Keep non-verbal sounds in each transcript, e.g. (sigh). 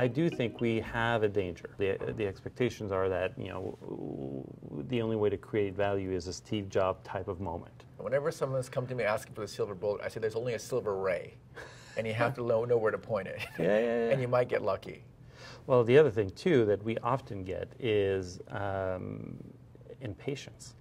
I do think we have a danger. The, the expectations are that you know the only way to create value is a Steve Jobs type of moment. Whenever someone's come to me asking for the silver bullet, I say there's only a silver ray, and you have to know, know where to point it. (laughs) Yeah, yeah, yeah. and you might get lucky. Well, the other thing too that we often get is um, impatience.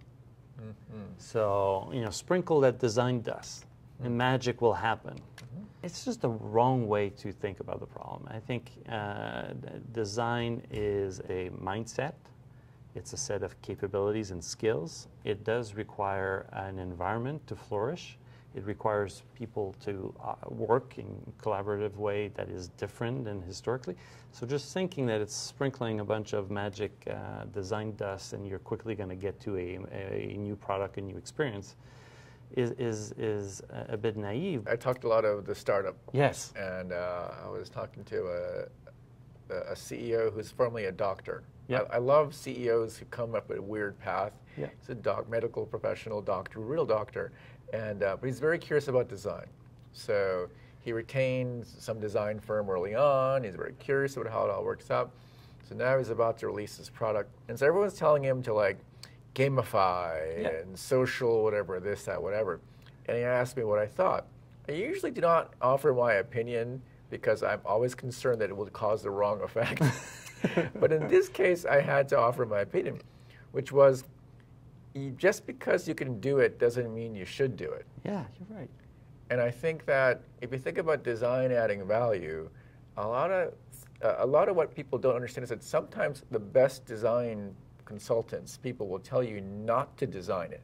Mm-hmm. So you know, sprinkle that design dust. And magic will happen. Mm-hmm. It's just the wrong way to think about the problem. I think uh, design is a mindset. It's a set of capabilities and skills. It does require an environment to flourish. It requires people to uh, work in a collaborative way that is different than historically. So just thinking that it's sprinkling a bunch of magic uh, design dust and you're quickly going to get to a, a, new product, a new experience, is, is, is a bit naive. I talked a lot of the startup. Yes. And uh, I was talking to a, a CEO who's formerly a doctor. Yep. I, I, love CEOs who come up with a weird path. Yep. He's a doc, medical professional doctor, real doctor. And, uh, but he's very curious about design. So he retained some design firm early on. He's very curious about how it all works out. So now he's about to release his product. And so everyone's telling him to like gamify yeah. and social, whatever, this, that, whatever. And he asked me what I thought. I usually do not offer my opinion because I'm always concerned that it will cause the wrong effect. (laughs) but in this case, I had to offer my opinion, which was just because you can do it doesn't mean you should do it. Yeah, you're right. And I think that if you think about design adding value, a lot of uh, a lot of what people don't understand is that sometimes the best design consultants, people will tell you not to design it.